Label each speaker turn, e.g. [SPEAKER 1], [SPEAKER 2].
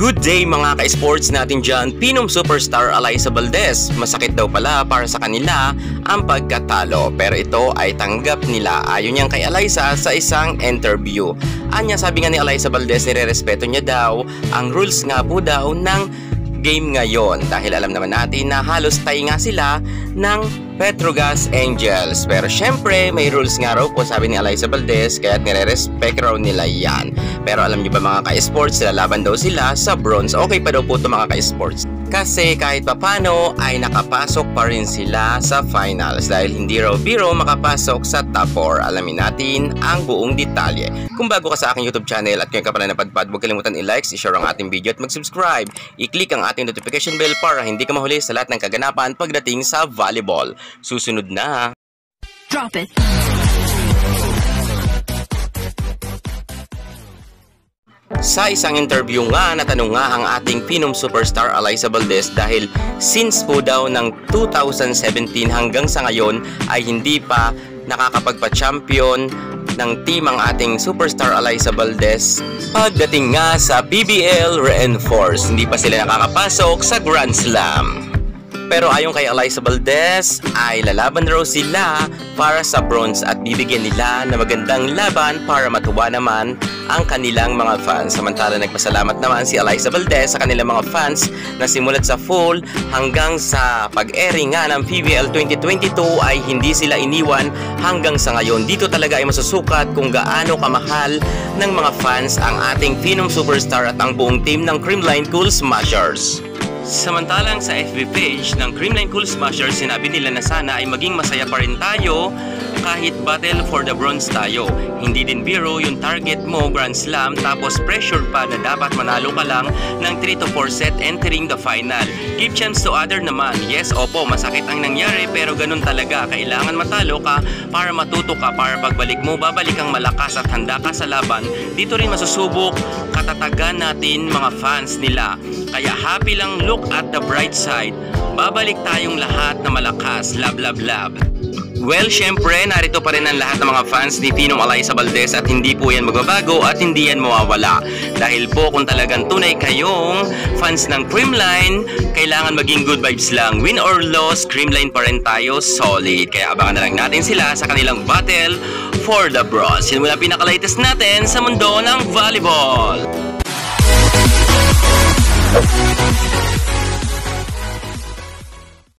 [SPEAKER 1] Good day mga ka-sports natin dyan, Pinom Superstar Eliza Valdez. Masakit daw pala para sa kanila ang pagkatalo pero ito ay tanggap nila ayon niyang kay Eliza sa isang interview. Anya sabi nga ni Eliza Valdez nire-respeto niya daw ang rules nga po daw ng game ngayon dahil alam naman natin na halos tayo nga sila ng Petrogas Angels. Pero syempre, may rules nga raw po sabi ni Eliza Valdez kaya nire-respect raw nila yan. Pero alam niyo ba mga ka-sports, lalaban daw sila sa bronze. Okay pa daw po ito mga ka-sports. Kasi kahit papano ay nakapasok pa rin sila sa finals dahil hindi raw biro makapasok sa top 4. Alamin natin ang buong detalye. Kung bago ka sa aking YouTube channel at ngayon ka pala napadpad, huwag kalimutan i-like, i-share ang ating video at mag-subscribe. I-click ang ating notification bell para hindi ka mahuli sa lahat ng kaganapan pagdating sa volleyball. Susunod na!
[SPEAKER 2] Drop it.
[SPEAKER 1] Sa isang interview nga, natanong nga ang ating Pinom superstar Eliza Valdez dahil since po daw ng 2017 hanggang sa ngayon ay hindi pa nakakapagpa-champion ng team ang ating superstar Eliza Valdez pagdating nga sa BBL Reinforce. Hindi pa sila nakakapasok sa Grand Slam. Pero ayon kay Eliza Valdez ay lalaban raw sila para sa bronze at bibigyan nila na magandang laban para matuwa naman ang kanilang mga fans. Samantala nagpasalamat naman si Eliza Valdez sa kanilang mga fans na simulat sa full hanggang sa pag-airing nga ng PBL 2022 ay hindi sila iniwan hanggang sa ngayon. Dito talaga ay masusukat kung gaano kamahal ng mga fans ang ating Phenom Superstar at ang buong team ng Creamline Cool Smashers. Samantalang sa FB page ng Creamline Cool Smashers, sinabi nila na sana ay maging masaya pa rin tayo kahit battle for the bronze tayo. Hindi din biro yung target mo Grand Slam tapos pressure pa na dapat manalo ka lang ng 3 to 4 set entering the final. Give chance to other naman. Yes, opo, masakit ang nangyari pero ganun talaga. Kailangan matalo ka para matuto ka para pagbalik mo, babalik kang malakas at handa ka sa laban. Dito rin masusubok katatagan natin mga fans nila. Kaya happy lang look at the bright side. Babalik tayong lahat na malakas. Love, love, love. Well, syempre, narito pa rin ang lahat ng mga fans ni Pinong Eliza Valdez at hindi po yan magbabago at hindi yan mawawala. Dahil po kung talagang tunay kayong fans ng Creamline, kailangan maging good vibes lang. Win or loss, Creamline pa rin tayo solid. Kaya abangan na lang natin sila sa kanilang battle for the bronze. Yan muna pinaka-latest natin sa mundo ng volleyball.